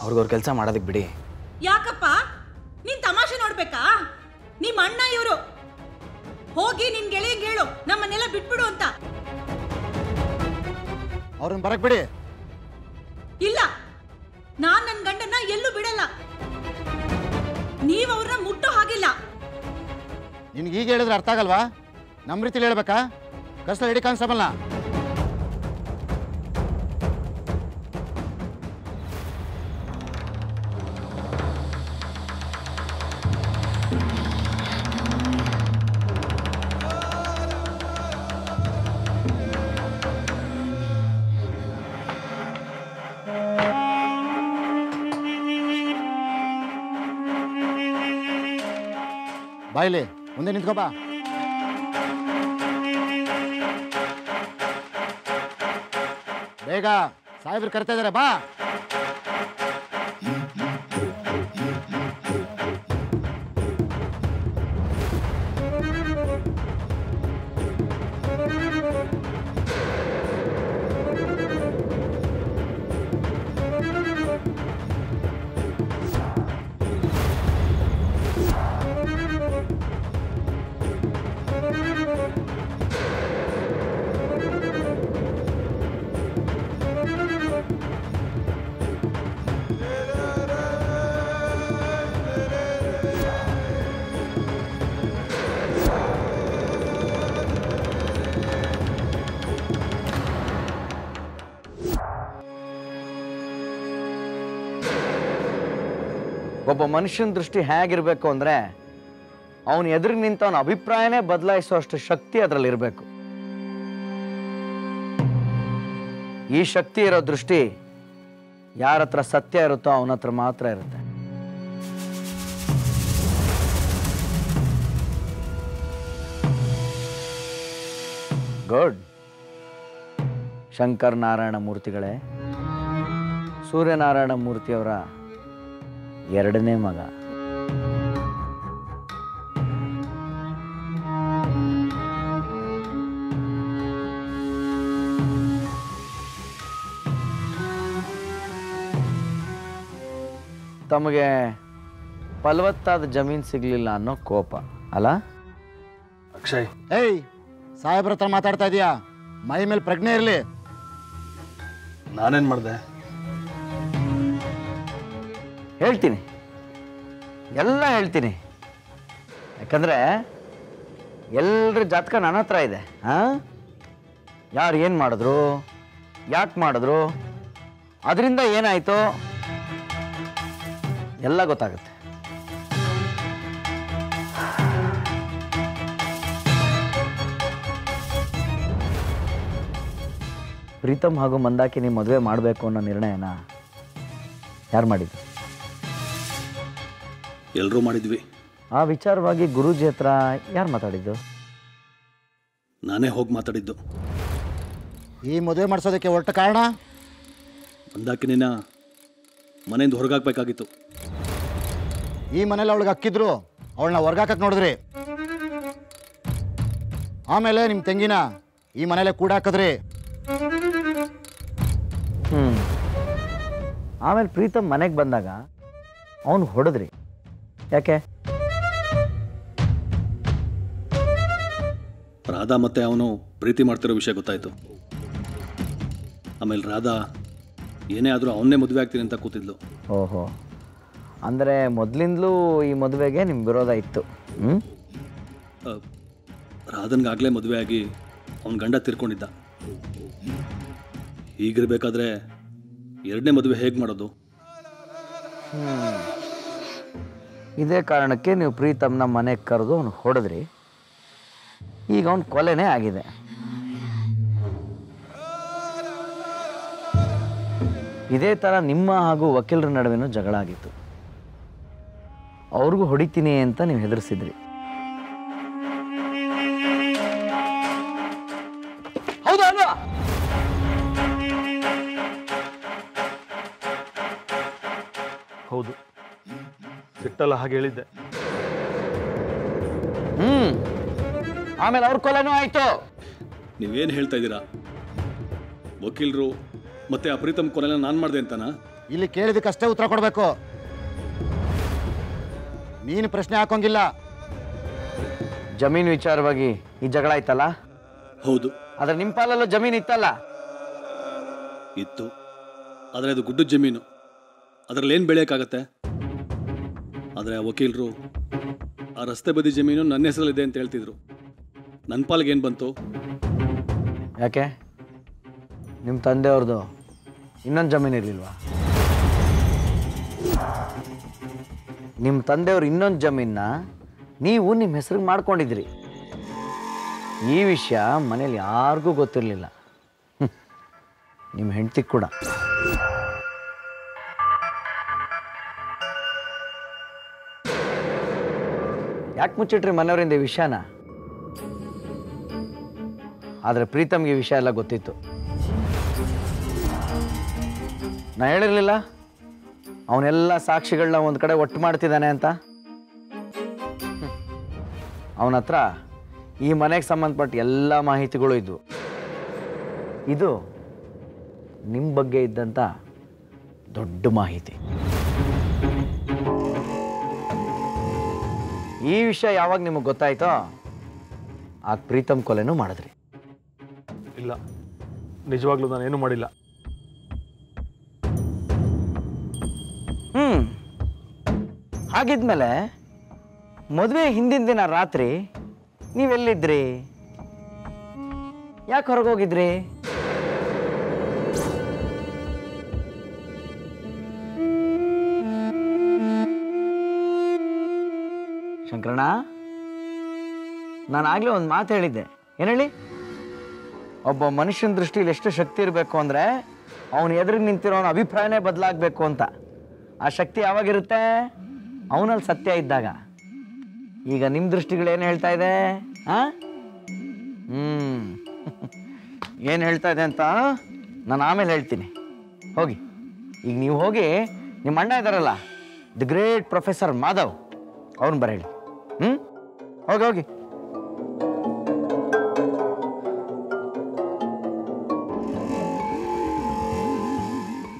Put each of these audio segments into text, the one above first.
ಅವ್ರಿಗವ್ರ ಕೆಲಸ ಮಾಡೋದಕ್ಕೆ ಬಿಡಿ. ಯಾಕಪ್ಪ? ನೀನ್ ತಮಾಷೆ ನೋಡ್ಬೇಕಾ? ನಿಮ್ಮ ಅಣ್ಣ ಇವರು. ಹೋಗಿ ನಿನ್ ಗೆಳೆಯಂಗೆ ಹೇಳು ನಮ್ಮನ್ನೆಲ್ಲ ಬಿಟ್ಬಿಡು ಅಂತ. ಅವ್ರನ್ನ ಬರಕ್ ಬಿಡಿ. ಇಲ್ಲ. ನಾನ್ ನನ್ ಗಂಡನ್ನ ಎಲ್ಲೂ ಬಿಡಲ್ಲ. ನೀವ್ ಅವ್ರನ್ನ ಮುಟ್ಟೋ ಹಾಗಿಲ್ಲ. ನಿನ್ಗೆ ಈಗ ಹೇಳಿದ್ರೆ ಅರ್ಥ ಆಗಲ್ವಾ? ನಮ್ಮ ರೀತಿಲಿ ಹೇಳ್ಬೇಕಾ? ಕಷ್ಟ ಕಾನ್ಸ್ಟೇಬಲ್ನ. ಬಾಯ್ಲಿ ಮುಂದೆ ನಿಂತ್ಕೋ ಬಾ ಬೇಗ ಸಾಹೇಬ್ರು ಕರಿತಾ ಇದಾರೆ ಬಾ. ಒಬ್ಬ ಮನುಷ್ಯನ ದೃಷ್ಟಿ ಹೇಗಿರಬೇಕು ಅಂದ್ರೆ ಅವನ ನಿಂತ ನಿಂತವನ ಅಭಿಪ್ರಾಯನೇ ಬದಲಾಯಿಸುವಷ್ಟು ಶಕ್ತಿ ಅದರಲ್ಲಿ ಇರಬೇಕು ಈ ಶಕ್ತಿ ಇರೋ ದೃಷ್ಟಿ ಯಾರ ಹತ್ರ ಸತ್ಯ ಇರುತ್ತೋ ಅವನ ಹತ್ರ ಮಾತ್ರ ಇರುತ್ತೆ. ಗುಡ್ ಶಂಕರ್ ನಾರಾಯಣ ಮೂರ್ತಿಗಳೇ, ಸೂರ್ಯನಾರಾಯಣ ಮೂರ್ತಿಯವರ ಎರಡನೇ ಮಗ. ತಮಗೆ ಫಲವತ್ತಾದ ಜಮೀನು ಸಿಗಲಿಲ್ಲ ಅನ್ನೋ ಕೋಪ ಅಲ್ಲ? ಅಕ್ಷಯ್. ಏಯ್ ಸಾಹೇಬ್ರ ಹತ್ರ ಮಾತಾಡ್ತಾ ಇದೀಯಾ? ಮೈ ಮೇಲೆ ಪ್ರಜ್ಞೆ ಇರಲಿ. ನಾನೇನು ಮಾಡಿದೆ? ಹೇಳ್ತೀನಿ. ಎಲ್ಲ ಹೇಳ್ತೀನಿ. ಯಾಕಂದರೆ ಎಲ್ಲರ ಜಾತಕ ನನ್ನ ಹತ್ರ ಇದೆ, ಹಾಂ? ಯಾರು ಏನು ಮಾಡಿದ್ರು, ಯಾಕೆ ಮಾಡಿದ್ರು, ಅದರಿಂದ ಏನಾಯಿತು ಎಲ್ಲ ಗೊತ್ತಾಗುತ್ತೆ. ಪ್ರೀತಮ್ ಹಾಗೂ ಮಂದಾಕಿನಿ ಮದುವೆ ಮಾಡಬೇಕು ಅನ್ನೋ ನಿರ್ಣಯನ ಯಾರು ಮಾಡಿದ್ದು ಎಲ್ಲರೂ ಮಾಡಿದ್ವಿ. ಆ ವಿಚಾರವಾಗಿ ಗುರೂಜಿ ಹತ್ರ ಯಾರು ಮಾತಾಡಿದ್ದು? ನಾನೇ ಹೋಗಿ ಮಾತಾಡಿದ್ದು. ಈ ಮದುವೆ ಮಾಡಿಸೋದಕ್ಕೆ ಹೊರಟ ಕಾರಣ? ಮಂದಾಕಿನಿನ ಮನೆಯಿಂದ ಹೊರಗಾಕ್ಬೇಕಾಗಿತ್ತು. ಈ ಮನೇಲಿ ಅವಳಿಗೆ ಅಕ್ಕಿದ್ರು ಅವಳನ್ನ ಹೊರಗಾಕಕ್ಕೆ ನೋಡಿದ್ರಿ. ಆಮೇಲೆ ನಿಮ್ಮ ತಂಗಿನ ಈ ಮನೇಲೆ ಕೂಡಾಕಿದ್ರಿ ಹ್ಞೂ ಆಮೇಲೆ ಪ್ರೀತಮ್ ಮನೆಗೆ ಬಂದಾಗ ಅವನು ಹೊಡೆದ್ರಿ. ಯಾಕೆ? ರಾಧಾ ಮತ್ತೆ ಅವನು ಪ್ರೀತಿ ಮಾಡ್ತಿರೋ ವಿಷಯ ಗೊತ್ತಾಯಿತು. ಆಮೇಲೆ ರಾಧಾ ಏನೇ ಆದರೂ ಅವನ್ನೇ ಮದುವೆ ಆಗ್ತೀನಿ ಅಂತ ಕೂತಿದ್ಲು. ಓಹೋ. ಅಂದರೆ ಮೊದಲಿಂದಲೂ ಈ ಮದುವೆಗೆ ನಿಮ್ಮ ವಿರೋಧ ಇತ್ತು ಹ್ಞೂ ರಾಧನ್ಗಾಗಲೇ ಮದುವೆ ಆಗಿ ಅವನ ಗಂಡ ತಿರ್ಕೊಂಡಿದ್ದ. ಈಗಿರ್ಬೇಕಾದ್ರೆ ಎರಡನೇ ಮದುವೆ ಹೇಗೆ ಮಾಡೋದು? ಇದೇ ಕಾರಣಕ್ಕೆ ನೀವು ಪ್ರೀತಮ್ನ ಮನೆಗೆ ಕರೆದು ಅವ್ನು ಹೊಡೆದ್ರಿ. ಈಗ ಅವನು ಕೊಲೆನೇ ಆಗಿದೆ. ಇದೇ ಥರ ನಿಮ್ಮ ಹಾಗೂ ವಕೀಲರ ನಡುವೆನೂ ಜಗಳ ಆಗಿತ್ತು. ಅವ್ರಿಗೂ ಹೊಡಿತೀನಿ ಅಂತ ನೀವು ಹೆದರ್ಸಿದ್ರಿ. ಸಿಟ್ಟಲ್ಲ ಹಾಗೆ ಹೇಳಿದ್ದೆ. ಹ್ಮ್. ಆಮೇಲೆ ಅವ್ರ ಕೊಲೆನೂ ಆಯ್ತು. ನೀವೇನ್ ಹೇಳ್ತಾ ಇದ್ದೀರಾ? ವಕೀಲರು ಮತ್ತೆ ಅಪ್ರೀತಮ್ ಕೊಲೆನ ನಾನು ಮಾಡಿದೆ ಅಂತನಾ? ಇಲ್ಲಿ ಕೇಳಿದಕ್ಕಷ್ಟೇ ಉತ್ತರ ಕೊಡಬೇಕು. ನೀನು ಪ್ರಶ್ನೆ ಹಾಕೋಂಗಿಲ್ಲ. ಜಮೀನು ವಿಚಾರವಾಗಿ ಈ ಜಗಳ ಆಯ್ತಲ್ಲ? ಹೌದು. ಆದ್ರೆ ನಿಮ್ಮ ಪಾಲಲ್ಲೂ ಜಮೀನು ಇತ್ತಲ್ಲ? ಇತ್ತು. ಆದರೆ ಅದು ಗುಡ್ಡದ ಜಮೀನು. ಅದರಲ್ಲಿ ಏನು ಬೆಳೆಯೋಕ್ಕಾಗತ್ತೆ? ಆದರೆ ಆ ವಕೀಲರು, ಆ ರಸ್ತೆ ಬದಿ ಜಮೀನು ನನ್ನ ಹೆಸರಲ್ಲಿದೆ ಅಂತ ಹೇಳ್ತಿದ್ರು. ನನ್ನ ಪಾಲಿಗೆ ಏನು ಬಂತು? ಯಾಕೆ? ನಿಮ್ಮ ತಂದೆಯವ್ರದ್ದು ಇನ್ನೊಂದು ಜಮೀನು ಇರಲಿಲ್ವಾ? ನಿಮ್ಮ ತಂದೆಯವ್ರು ಇನ್ನೊಂದು ಜಮೀನ ನೀವು ನಿಮ್ಮ ಹೆಸ್ರಿಗೆ ಮಾಡ್ಕೊಂಡಿದ್ರಿ. ಈ ವಿಷಯ ಮನೇಲಿ ಯಾರಿಗೂ ಗೊತ್ತಿರಲಿಲ್ಲ. ನಿಮ್ಮ ಹೆಂಡತಿ ಕೂಡ. ಯಾಕೆ ಮುಚ್ಚಿಟ್ರಿ ಮನೆಯವರಿಂದ ಈ ವಿಷಯನ? ಆದರೆ ಪ್ರೀತಮ್ಗೆ ವಿಷಯ ಎಲ್ಲ ಗೊತ್ತಿತ್ತು. ನಾ ಹೇಳಿರಲಿಲ್ಲ? ಅವನೆಲ್ಲ ಸಾಕ್ಷಿಗಳನ್ನ ಒಂದು ಕಡೆ ಒಟ್ಟು ಮಾಡ್ತಿದ್ದಾನೆ ಅಂತ? ಅವನ ಹತ್ರ ಈ ಮನೆಗೆ ಸಂಬಂಧಪಟ್ಟ ಎಲ್ಲ ಮಾಹಿತಿಗಳು ಇದ್ವು. ಇದು ನಿಮ್ಮ ಬಗ್ಗೆ ಇದ್ದಂಥ ದೊಡ್ಡ ಮಾಹಿತಿ. ಈ ವಿಷಯ ಯಾವಾಗ ನಿಮಗೆ ಗೊತ್ತಾಯ್ತೋ ಆ ಪ್ರೀತಮ್ ಕೊಲೆನೂ ಮಾಡಿದ್ರಿ. ಇಲ್ಲ. ನಿಜವಾಗ್ಲೂ ನಾನೇನು ಮಾಡಿಲ್ಲ. ಹ್ಮ್. ಹಾಗಿದ್ಮೇಲೆ ಮದುವೆ ಹಿಂದಿನ ದಿನ ರಾತ್ರಿ ನೀವೆಲ್ಲಿದ್ರಿ? ಯಾಕೆ ಹೊರಗೋಗಿದ್ರಿ? ಶಂಕರಣ್ಣ? ನಾನು ಆಗಲೇ ಒಂದು ಮಾತು ಹೇಳಿದ್ದೆ. ಏನು ಹೇಳಿ? ಒಬ್ಬ ಮನುಷ್ಯನ ದೃಷ್ಟಿಯಲ್ಲಿ ಎಷ್ಟು ಶಕ್ತಿ ಇರಬೇಕು ಅಂದರೆ ಅವನು ಎದುರಿಗೆ ನಿಂತಿರೋನ ಅಭಿಪ್ರಾಯನೇ ಬದಲಾಗಬೇಕು ಅಂತ. ಆ ಶಕ್ತಿ ಯಾವಾಗಿರುತ್ತೆ? ಅವನಲ್ಲಿ ಸತ್ಯ ಇದ್ದಾಗ. ಈಗ ನಿಮ್ಮ ದೃಷ್ಟಿಗಳೇನು ಹೇಳ್ತಾ ಇದೆ? ಹಾಂ ಹ್ಞೂ ಏನು ಹೇಳ್ತಾ ಇದೆ ಅಂತ ನಾನು ಆಮೇಲೆ ಹೇಳ್ತೀನಿ. ಹೋಗಿ. ಈಗ ನೀವು ಹೋಗಿ ನಿಮ್ಮ ಅಣ್ಣ ಇದ್ದಾರಲ್ಲ ದಿ ಗ್ರೇಟ್ ಪ್ರೊಫೆಸರ್ ಮಾಧವ್ ಅವ್ರನ್ನ ಬರೇಳಿ ಹೋಗಿ ಹೋಗಿ.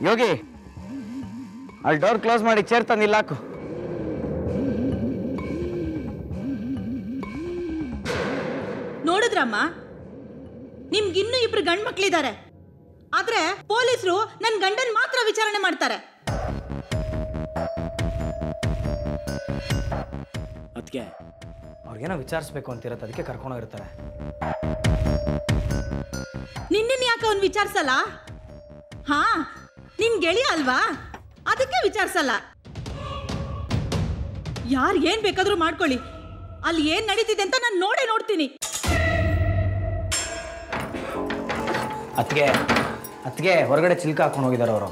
ಯೋಗಿ ಅಲ್ಲಿ ಡೋರ್ ಕ್ಲೋಸ್ ಮಾಡಿ ಚೇರ್ ತಂದು ಇಲ್ಲ ಹಾಕು. ನೋಡಿದ್ರಮ್ಮ? ನಿಮ್ಗಿನ್ನೂ ಇಬ್ರು ಗಂಡ್ ಮಕ್ಳಿದ್ದಾರೆ ಆದ್ರೆ ಪೊಲೀಸರು ನನ್ನ ಗಂಡನ್ ಮಾತ್ರ ವಿಚಾರಣೆ ಮಾಡ್ತಾರೆ. ಅದಕ್ಕೆ ಅವ್ರಿಗೇನೋ ವಿಚಾರಿಸ್ಬೇಕು ಅಂತಿರತ್ತೆ ಅದಕ್ಕೆ ಕರ್ಕೊಂಡೋಗಿರ್ತಾರೆ ನಿನ್ನ ಯಾಕೆ ಅವ್ನು ವಿಚಾರಿಸಲ್ಲ? ಹಾ ನಿನ್ ಗೆಳೆಯ ಅಲ್ವಾ? ಅದಕ್ಕೆ ವಿಚಾರಿಸಲ್ಲ. ಯಾರು ಏನ್ ಬೇಕಾದ್ರೂ ಮಾಡ್ಕೊಳ್ಳಿ. ಅಲ್ಲಿ ಏನ್ ನಡೀತಿದೆ ಅಂತ ನಾನು ನೋಡೇ ನೋಡ್ತೀನಿ. ಅತ್ಗೆ ಅತ್ಗೆ ಹೊರಗಡೆ ಚಿಲ್ಕ ಹಾಕೊಂಡು ಹೋಗಿದ್ದಾರೆ ಅವರು.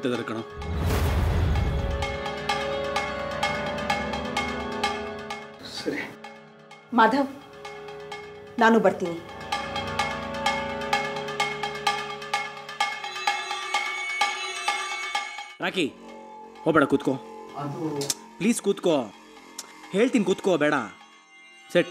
ನಿನ್ನನ್ನು ಕರಿತಾ ಇದ್ದಾರೆ ಕಣ ಮಾಧವ್ ನಾನು ಬರ್ತೀನಿ ರಾಕಿ ಹೋಗ್ಬೇಡ ಕೂತ್ಕೋ ಪ್ಲೀಸ್ ಕೂತ್ಕೋ ಹೇಳ್ತೀನಿ ಕೂತ್ಕೋ ಬೇಡ ಸೆಟ್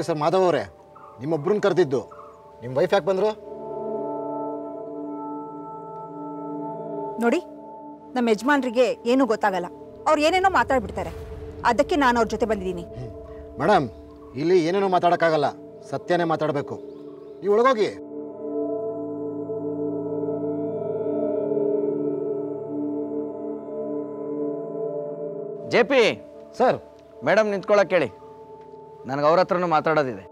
ಪ್ರೊಫೆಸರ್ ಮಾಧವ್ ಅವರೇ ನಿಮ್ಮೊಬ್ರನ್ನ ಕರೆದಿದ್ದು. ನಿಮ್ಮ ವೈಫ್ ಯಾಕೆ ಬಂದರು? ನೋಡಿ ನಮ್ಮ ಯಜಮಾನ್ರಿಗೆ ಏನೂ ಗೊತ್ತಾಗಲ್ಲ. ಅವ್ರು ಏನೇನೋ ಮಾತಾಡ್ಬಿಡ್ತಾರೆ. ಅದಕ್ಕೆ ನಾನು ಅವ್ರ ಜೊತೆ ಬಂದಿದ್ದೀನಿ. ಮೇಡಮ್ ಇಲ್ಲಿ ಏನೇನೋ ಮಾತಾಡೋಕ್ಕಾಗಲ್ಲ. ಸತ್ಯನೇ ಮಾತಾಡಬೇಕು. ನೀವು ಒಳಗೋಗಿ. J P. ಸರ್. ಮೇಡಮ್ ನಿಂತ್ಕೊಳ್ಳೋಕೆ ಹೇಳಿ ನನಗೆ ಅವ್ರ ಹತ್ರನೂ ಮಾತಾಡೋದಿದೆ.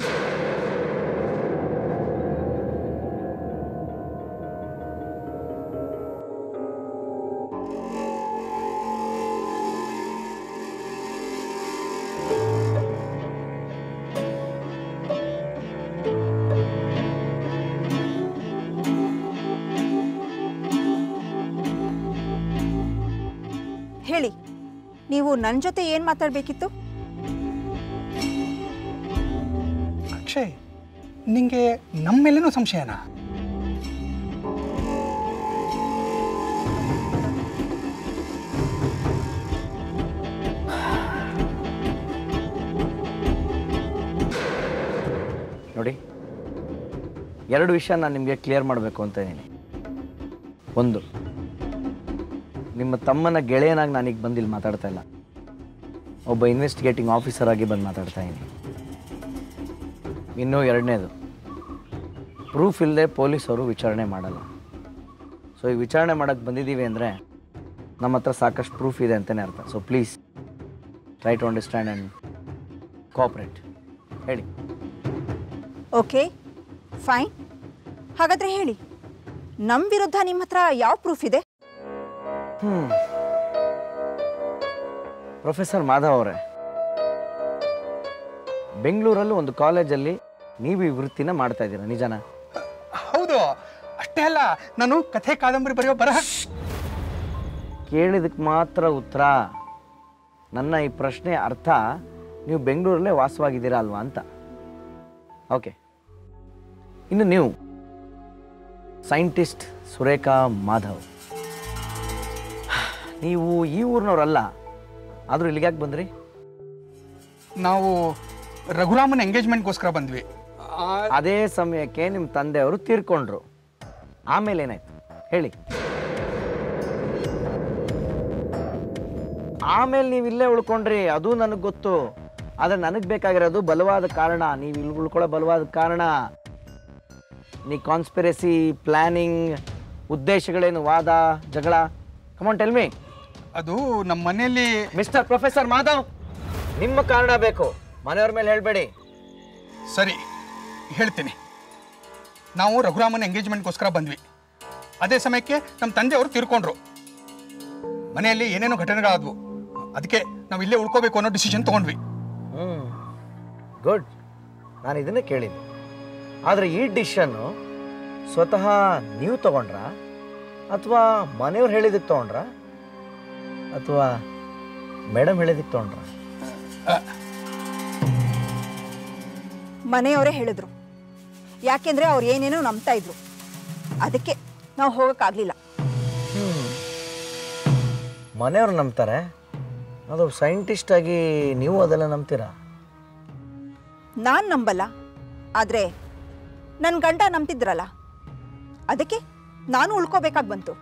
ಹೇಳಿ ನೀವು ನನ್ನ ಜೊತೆ ಏನು ಮಾತಾಡಬೇಕಿತ್ತು? ನಮ್ಮ ಮೇಲೇನೂ ಸಂಶಯನಾ? ನೋಡಿ, ಎರಡು ವಿಷಯ ನಾನು ನಿಮಗೆ ಕ್ಲಿಯರ್ ಮಾಡಬೇಕು ಅಂತ ಇದ್ದೀನಿ. ಒಂದು, ನಿಮ್ಮ ತಮ್ಮನ ಗೆಳೆಯನಾಗಿ ನಾನೀಗ ಬಂದಿಲ್ಲಿ ಮಾತಾಡ್ತಾ ಇಲ್ಲ. ಒಬ್ಬ ಇನ್ವೆಸ್ಟಿಗೇಟಿಂಗ್ ಆಫೀಸರ್ ಆಗಿ ಬಂದು ಮಾತಾಡ್ತಾ ಇದ್ದೀನಿ. ಇನ್ನೂ ಎರಡನೇದು ಪ್ರೂಫ್ ಇಲ್ಲದೆ ಪೊಲೀಸವರು ವಿಚಾರಣೆ ಮಾಡಲ್ಲ. ಸೊ ಈ ವಿಚಾರಣೆ ಮಾಡೋಕ್ಕೆ ಬಂದಿದ್ದೀವಿ ಅಂದರೆ ನಮ್ಮ ಹತ್ರ ಸಾಕಷ್ಟು ಪ್ರೂಫ್ ಇದೆ ಅಂತಲೇ ಅರ್ಥ. So please try to understand and cooperate ಹೇಳಿ. ಓಕೆ ಫೈನ್ ಹಾಗಾದರೆ ಹೇಳಿ ನಮ್ಮ ವಿರುದ್ಧ ನಿಮ್ಮ ಹತ್ರ ಯಾವ ಪ್ರೂಫ್ ಇದೆ? ಹ್ಞೂ ಪ್ರೊಫೆಸರ್ ಮಾಧವ್ ಅವರೇ ಬೆಂಗಳೂರಲ್ಲೂ ಒಂದು ಕಾಲೇಜಲ್ಲಿ ನೀವು ಈ ವೃತ್ತಿನ ಮಾಡ್ತಾ ಇದ್ದೀರಾ ನಿಜನಾ? ಹೌದು. ಅಷ್ಟೇ ಅಲ್ಲ ನಾನು ಕಥೆ ಕಾದಂಬರಿ ಬರೆಯೋ ಬರಹ ಕೇಳಿದಕ್ಕೆ ಮಾತ್ರ ಉತ್ತರ. ನನ್ನ ಈ ಪ್ರಶ್ನೆ ಅರ್ಥ. ನೀವು ಬೆಂಗಳೂರಲ್ಲೇ ವಾಸವಾಗಿದ್ದೀರಾ ಅಲ್ವಾ ಅಂತ. ಓಕೆ. ಇನ್ನು ನೀವು. ಸೈಂಟಿಸ್ಟ್ ಸುರೇಖಾ ಮಾಧವ್. ನೀವು ಈ ಊರಿನವರಲ್ಲ. ಆದರೂ ಇಲ್ಲಿಗೆ ಯಾಕೆ ಬಂದ್ರಿ? ನಾವು ರಘುರಾಮನ್ ಎಂಗೇಜ್ಮೆಂಟ್ಗೋಸ್ಕರ ಬಂದ್ವಿ. ಅದೇ ಸಮಯಕ್ಕೆ ನಿಮ್ಮ ತಂದೆಯವರು ತೀರ್ಕೊಂಡ್ರು. ಆಮೇಲೆ ಏನಾಯ್ತು? ಹೇಳಿ. ಆಮೇಲೆ ನೀವು ಇಲ್ಲೇ ಉಳ್ಕೊಂಡ್ರಿ ಅದು ನನಗೆ ಗೊತ್ತು. ಆದರೆ ನನಗೆ ಬೇಕಾಗಿರೋದು ಬಲವಾದ ಕಾರಣ. ನೀವು ಇಲ್ಲಿ ಉಳ್ಕೊಳ್ಳೋ ಬಲವಾದ ಕಾರಣ. ನೀ ಕಾನ್ಸ್ಪಿರಸಿ ಪ್ಲಾನಿಂಗ್ ಉದ್ದೇಶಗಳೇನು ವಾದ ಜಗಳ? ಕಮಾನ್ ಟೆಲ್ ಮೀ ಅದು ನಮ್ಮ ಮನೆಯಲ್ಲಿ ಮಿಸ್ಟರ್ ಪ್ರೊಫೆಸರ್ ಮಾಧವ್ ನಿಮ್ಮ ಕಾರಣ ಬೇಕು. ಮನೆಯವ್ರ ಮೇಲೆ ಹೇಳಬೇಡಿ. ಸರಿ. ಹೇಳ್ತೀನಿ. ನಾವು ರಘುರಾಮನ ಎಂಗೇಜ್ಮೆಂಟ್ಗೋಸ್ಕರ ಬಂದ್ವಿ. ಅದೇ ಸಮಯಕ್ಕೆ ನಮ್ಮ ತಂದೆಯವರು ತೀರ್ಕೊಂಡ್ರು. ಮನೆಯಲ್ಲಿ ಏನೇನೋ ಘಟನೆಗಳಾದವು. ಅದಕ್ಕೆ ನಾವು ಇಲ್ಲೇ ಉಳ್ಕೋಬೇಕು ಅನ್ನೋ ಡಿಸಿಷನ್ ತಗೊಂಡ್ವಿ. ಹ್ಞೂ ಗುಡ್ ನಾನು ಇದನ್ನೇ ಕೇಳಿದ್ದೆ. ಆದರೆ ಈ ಡಿಸಿಷನ್ನು ಸ್ವತಃ ನೀವು ತಗೊಂಡ್ರಾ? ಅಥವಾ ಮನೆಯವ್ರು ಹೇಳಿದಕ್ಕೆ ತಗೊಂಡ್ರಾ? ಅಥವಾ ಮೇಡಮ್ ಹೇಳಿದಕ್ಕೆ ತಗೊಂಡ್ರಾ? ಮನೆಯವರೇ ಹೇಳಿದ್ರು. ಯಾಕೆಂದ್ರೆ ಅವ್ರು ಏನೇನೋ ನಂಬ್ತಾ ಇದ್ರು. ಅದಕ್ಕೆ ನಾವು ಹೋಗೋಕ್ಕಾಗಲಿಲ್ಲ. ಮನೆಯವ್ರು ನಂಬ್ತಾರೆ. ಅದು ಸೈಂಟಿಸ್ಟ್ ಆಗಿ ನೀವು ಅದೆಲ್ಲ ನಂಬ್ತೀರಾ? ನಾನು ನಂಬಲ್ಲ. ಆದರೆ ನನ್ನ ಗಂಡ ನಂಬ್ತಿದ್ರಲ್ಲ. ಅದಕ್ಕೆ ನಾನು ಉಳ್ಕೋಬೇಕಾಗಿ ಬಂತು.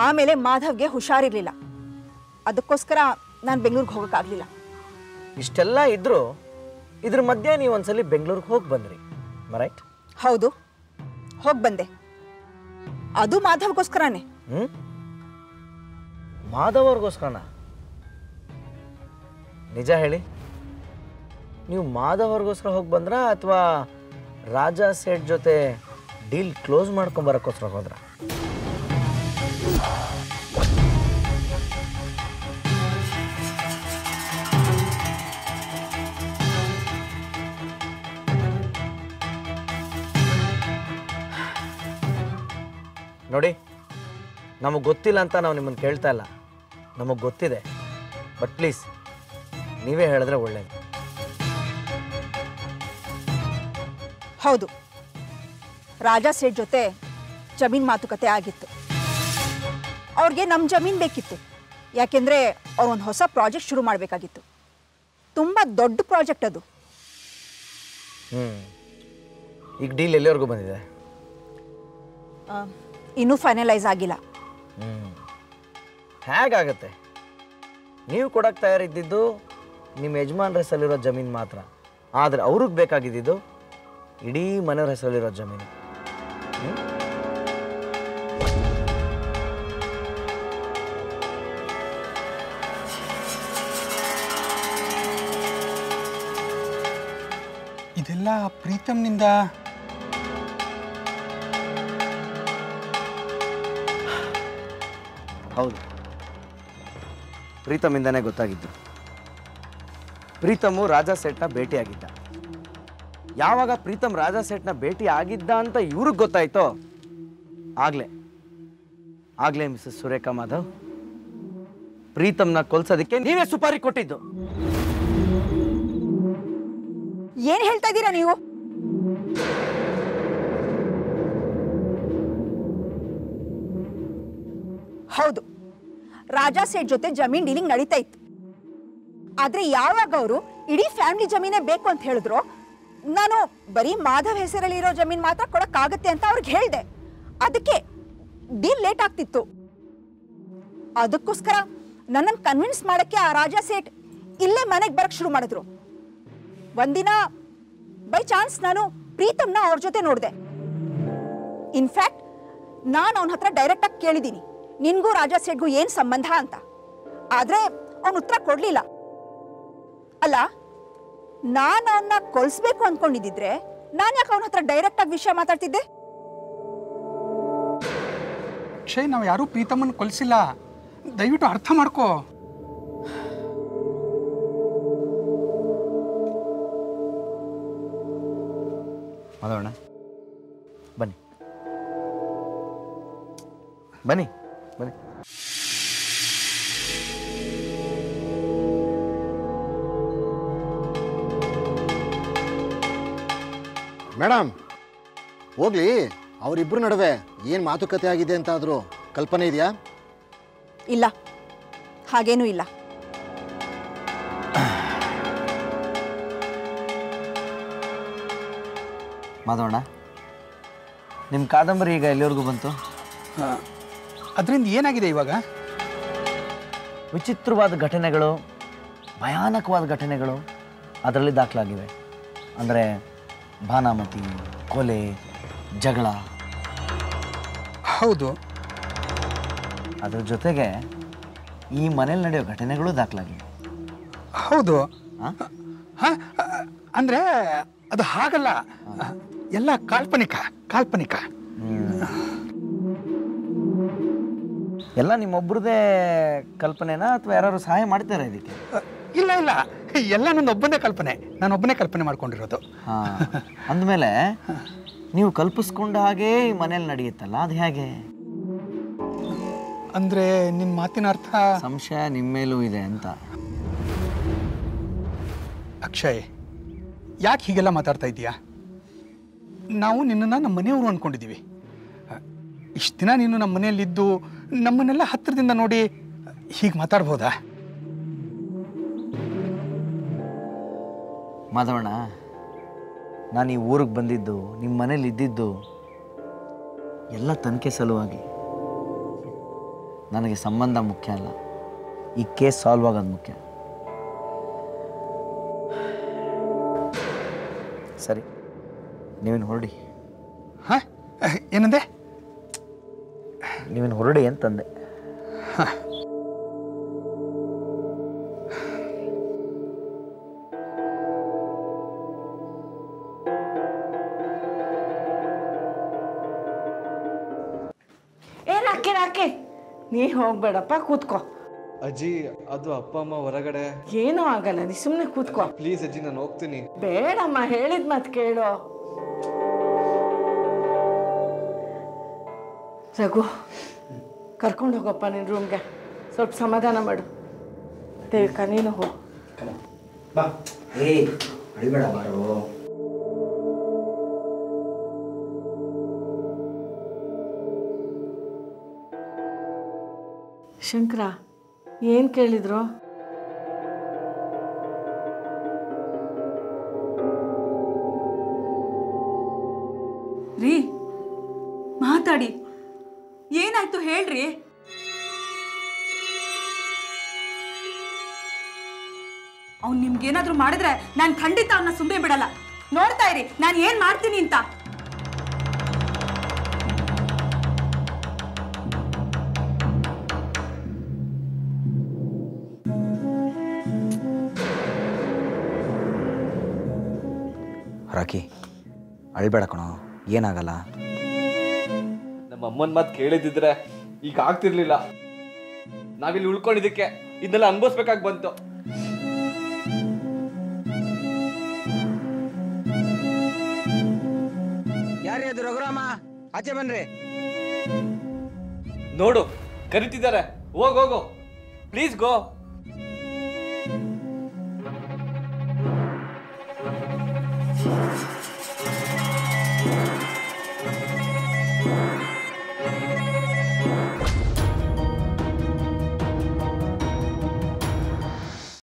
ಆಮೇಲೆ ಮಾಧವ್ಗೆ ಹುಷಾರಿರ್ಲಿಲ್ಲ. ಅದಕ್ಕೋಸ್ಕರ ನಾನು ಬೆಂಗಳೂರಿಗೆ ಹೋಗೋಕ್ಕಾಗಲಿಲ್ಲ. ಇಷ್ಟೆಲ್ಲ ಇದ್ದರೂ ಇದ್ರ ಮಧ್ಯೆ ನೀವು ಒಂದ್ಸಲಿ ಬೆಂಗಳೂರಿಗೆ ಹೋಗಿ ಬಂದ್ರಿ. ರೈಟ್ ಹೌದು. ಹೋಗಿ ಬಂದೆ. ಅದು ಮಾಧವ್ಗೋಸ್ಕರನೇ. ಹ್ಞೂ ಮಾಧವ್ ಅವ್ರಿಗೋಸ್ಕರನ ನಿಜ ಹೇಳಿ. ನೀವು ಮಾಧವ್ ಅವ್ರಿಗೋಸ್ಕರ ಹೋಗಿ ಬಂದ್ರಾ ಅಥವಾ ರಾಜಾ ಸೇಠ್ ಜೊತೆ ಡೀಲ್ ಕ್ಲೋಸ್ ಮಾಡ್ಕೊಂಬರಕ್ಕೋಸ್ಕರ ಹೋದ್ರ? ನೋಡಿ ನಮಗೆ ಗೊತ್ತಿಲ್ಲ ಅಂತ ನಾವು ನಿಮ್ಮನ್ನು ಕೇಳ್ತಾ ಇಲ್ಲ. ನಮಗೆ ಗೊತ್ತಿದೆ. ಬಟ್ ಪ್ಲೀಸ್ ನೀವೇ ಹೇಳಿದ್ರೆ ಒಳ್ಳೇದು. ಹೌದು. ರಾಜಾ ಸೇಠ್ ಜೊತೆ ಜಮೀನ್ ಮಾತುಕತೆ ಆಗಿತ್ತು. ಅವ್ರಿಗೆ ನಮ್ಮ ಜಮೀನ್ ಬೇಕಿತ್ತು. ಯಾಕೆಂದ್ರೆ ಅವ್ರೊಂದು ಒಂದು ಹೊಸ ಪ್ರಾಜೆಕ್ಟ್ ಶುರು ಮಾಡಬೇಕಾಗಿತ್ತು. ತುಂಬ ದೊಡ್ಡ ಪ್ರಾಜೆಕ್ಟ್ ಅದು. ಹ್ಞೂ ಈಗ ಡೀಲ್ ಎಲ್ಲಿವರೆಗೂ ಬಂದಿದೆ? ಇನ್ನೂ ಫೈನಲೈಸ್ ಆಗಿಲ್ಲ. ಹೇಗಾಗತ್ತೆ? ನೀವು ಕೊಡಕ್ಕೆ ತಯಾರಿದ್ದಿದ್ದು ನಿಮ್ಮ ಯಜಮಾನ್ ಹೆಸರಲ್ಲಿರೋ ಜಮೀನು ಮಾತ್ರ. ಆದ್ರೆ ಅವ್ರಿಗೆ ಬೇಕಾಗಿದ್ದು ಇಡೀ ಮನೆಯವ್ರ ಹೆಸರಲ್ಲಿರೋ ಜಮೀನು. ಇದೆಲ್ಲ ಪ್ರೀತಮ್ನಿಂದ ಹೌದು. ಪ್ರೀತಮಿಂದನೇ ಗೊತ್ತಾಗಿದ್ದು. ಪ್ರೀತಮು ರಾಜಾ ಸೆಟ್ನ ಭೇಟಿಯಾಗಿದ್ದ. ಯಾವಾಗ ಪ್ರೀತಮ್ ರಾಜಾ ಸೆಟ್ನ ಭೇಟಿ ಆಗಿದ್ದ ಅಂತ ಇವ್ರಿಗೆ ಗೊತ್ತಾಯ್ತೋ? ಆಗ್ಲೇ. ಆಗ್ಲೇ ಮಿಸಸ್ ಸುರೇಖಾ ಮಾಧವ್. ಪ್ರೀತಮ್ನ ಕೊಲ್ಸೋದಕ್ಕೆ ನೀವೇ ಸುಪಾರಿ ಕೊಟ್ಟಿದ್ದು. ಏನ್ ಹೇಳ್ತಾ ಇದ್ದೀರಾ ನೀವು? ಹೌದು. ರಾಜಾ ಸೇಠ್ ಜೊತೆ ಜಮೀನ್ ಡೀಲಿಂಗ್ ನಡೀತಾ ಇತ್ತು. ಆದ್ರೆ ಯಾವಾಗ ಅವರು ಇಡೀ ಫ್ಯಾಮಿಲಿ ಜಮೀನೇ ಬೇಕು ಅಂತ ಹೇಳಿದ್ರು, ನಾನು ಬರೀ ಮಾಧವ್ ಹೆಸರಲ್ಲಿರೋ ಜಮೀನ್ ಮಾತ್ರ ಕೊಡಕ್ಕಾಗತ್ತೆ ಅಂತ ಅವ್ರಿಗೆ ಹೇಳ್ದೆ. ಅದಕ್ಕೆ ಡೀಲ್ ಲೇಟ್ ಆಗ್ತಿತ್ತು. ಅದಕ್ಕೋಸ್ಕರ ನನ್ನನ್ನು ಕನ್ವಿನ್ಸ್ ಮಾಡಕ್ಕೆ ಆ ರಾಜಾ ಸೇಠ್ ಇಲ್ಲೇ ಮನೆಗೆ ಬರಕ್ ಶುರು ಮಾಡಿದ್ರು. ಒಂದಿನ ಬೈ ಚಾನ್ಸ್ ನಾನು ಪ್ರೀತಮ್ನ ಅವ್ರ ಜೊತೆ ನೋಡಿದೆ. ಇನ್ಫ್ಯಾಕ್ಟ್ ನಾನು ಅವನ ಹತ್ರ ಡೈರೆಕ್ಟ್ ಆಗಿ ಕೇಳಿದ್ದೀನಿ ನಿನ್ಗೂ ರಾಜಾ ಸೇಠ್ಗೂ ಏನ್ ಸಂಬಂಧ ಅಂತ? ಆದ್ರೆ ಅವನ್ ಉತ್ತರ ಕೊಡ್ಲಿಲ್ಲ. ಅಲ್ಲ ನಾನು ಅವನ್ನ ಕೊಲ್ಸ್ಬೇಕು ಅನ್ಕೊಂಡಿದ್ರೆ ನಾನು ಯಾಕೆ ಅವನ ಹತ್ರ ಡೈರೆಕ್ಟ್ ಆಗಿ ವಿಷಯ ಮಾತಾಡ್ತಿದ್ದೆ? ಅಕ್ಷಯ್ ನಾವು ಯಾರೂ ಪ್ರೀತಮ್ಮನ ಕೊಲ್ಸಿಲ್ಲ. ದಯವಿಟ್ಟು ಅರ್ಥ ಮಾಡ್ಕೋ. ಮಾಧವಣ್ಣ ಬನ್ನಿ. ಬನ್ನಿ. ಬನ್ನಿ ಮೇಡಮ್ ಹೋಗ್ಲಿ. ಅವರಿಬ್ಬರು ನಡುವೆ ಏನು ಮಾತುಕತೆ ಆಗಿದೆ ಅಂತಾದರೂ ಕಲ್ಪನೆ ಇದೆಯಾ? ಇಲ್ಲ. ಹಾಗೇನೂ ಇಲ್ಲ. ಮಾಧವಣ್ಣ ನಿಮ್ಮ ಕಾದಂಬರಿ ಈಗ ಎಲ್ಲಿವರೆಗೂ ಬಂತು? ಅದರಿಂದ ಏನಾಗಿದೆ ಇವಾಗ? ವಿಚಿತ್ರವಾದ ಘಟನೆಗಳು ಭಯಾನಕವಾದ ಘಟನೆಗಳು ಅದರಲ್ಲಿ ದಾಖಲಾಗಿವೆ. ಅಂದರೆ ಭಾನಾಮತಿ ಕೊಲೆ ಜಗಳ. ಹೌದು. ಅದ್ರ ಜೊತೆಗೆ ಈ ಮನೇಲಿ ನಡೆಯೋ ಘಟನೆಗಳು ದಾಖಲಾಗಿವೆ. ಹೌದು. ಅಂದರೆ ಅದು ಹಾಗಲ್ಲ. ಎಲ್ಲ ಕಾಲ್ಪನಿಕ ಕಾಲ್ಪನಿಕ. ಎಲ್ಲ ನಿಮ್ಮೊಬ್ಬರದೇ ಕಲ್ಪನೆನಾ ಅಥವಾ ಯಾರು ಸಹಾಯ ಮಾಡ್ತಾರೆ ಇದಕ್ಕೆ? ಇಲ್ಲ ಇಲ್ಲ. ಎಲ್ಲ ನನ್ನ ಒಬ್ಬನೇ ಕಲ್ಪನೆ. ನಾನು ಒಬ್ಬನೇ ಕಲ್ಪನೆ ಮಾಡ್ಕೊಂಡಿರೋದು. ಹಾಂ. ಅಂದಮೇಲೆ ನೀವು ಕಲ್ಪಿಸ್ಕೊಂಡ ಹಾಗೆ ಈ ಮನೇಲಿ ನಡೆಯುತ್ತಲ್ಲ ಅದು ಹೇಗೆ? ಅಂದ್ರೆ ನಿಮ್ಮ ಮಾತಿನ ಅರ್ಥ? ಸಂಶಯ ನಿಮ್ಮ ಮೇಲೂ ಇದೆ ಅಂತ. ಅಕ್ಷಯ್ ಯಾಕೆ ಹೀಗೆಲ್ಲ ಮಾತಾಡ್ತಾ ಇದೀಯಾ? ನಾವು ನಿನ್ನನ್ನು ನಮ್ಮ ಮನೆಯವರು ಅಂದ್ಕೊಂಡಿದ್ದೀವಿ ಇಷ್ಟು ದಿನ ನೀನು ನಮ್ಮ ಮನೆಯಲ್ಲಿದ್ದು ನಮ್ಮನ್ನೆಲ್ಲ ಹತ್ತಿರದಿಂದ ನೋಡಿ ಹೀಗೆ ಮಾತಾಡ್ಬೋದಾ? ಮಾಧವಣ್ಣ ನಾನು ಈ ಊರಿಗೆ ಬಂದಿದ್ದು ನಿಮ್ಮ ಮನೇಲಿ ಇದ್ದಿದ್ದು ಎಲ್ಲ ತನಿಖೆ ಸಲುವಾಗಿ. ನನಗೆ ಸಂಬಂಧ ಮುಖ್ಯ ಅಲ್ಲ ಈ ಕೇಸ್ ಸಾಲ್ವ್ ಆಗೋದು ಮುಖ್ಯ. ಸರಿ ನೀವೇನು ಹೊರಡಿ. ಹಾಂ? ಏನಂದೆ? ನೀವೇನು ಹೊರಡಿ ಅಂತಂದೆ. ರಾಕೆ ನೀ ಹೋಗ್ಬೇಡಪ್ಪ ಕೂತ್ಕೋ. ಅಜ್ಜಿ ಅದು ಅಪ್ಪ ಅಮ್ಮ ಹೊರಗಡೆ. ಏನೂ ಆಗಲ್ಲ ನೀ ಸುಮ್ಮನೆ ಕೂತ್ಕೋ. ಪ್ಲೀಸ್ ಅಜ್ಜಿ ನಾನು ಹೋಗ್ತೀನಿ. ಬೇಡಮ್ಮ ಹೇಳಿದ ಮಾತು ಕೇಳು. ರಘು. ಕರ್ಕೊಂಡು ಹೋಗಪ್ಪ ನಿನ್ನ ರೂಮ್ಗೆ ಸ್ವಲ್ಪ ಸಮಾಧಾನ ಮಾಡು. ದೇವಿಕ ನೀನು ಹೋಗು. ಬಾ. ಏ ಬಾರೋ. ಶಂಕರ ಏನು ಕೇಳಿದ್ರು? ನಿಮ್ಗೇನಾದ್ರೂ ಮಾಡಿದ್ರೆ ನಾನು ಖಂಡಿತ ಅವನ್ನ ಸುಮ್ಮನೆ ಬಿಡಲ್ಲ. ನೋಡ್ತಾ ಇರಿ ನಾನು ಏನ್ ಮಾಡ್ತೀನಿ ಅಂತ. ರಾಕಿ ಅಳ್ಬೇಡ ಕಣೋ ಏನಾಗಲ್ಲ. ನಮ್ಮ ಅಮ್ಮನ ಮಾತು ಕೇಳಿದಿದ್ರೆ ಈಗ ಆಗ್ತಿರ್ಲಿಲ್ಲ. ನಾವಿಲ್ಲಿ ಉಳ್ಕೊಂಡಿದ್ದಕ್ಕೆ ಇದನ್ನೆಲ್ಲ ಅನುಭವಿಸ್ಬೇಕಾಗಿ ಬಂತು. ಆಚೆ ಬನ್ರಿ. ನೋಡು ಕರಿತಿದ್ದಾರೆ. ಹೋಗ್ ಹೋಗು. Please go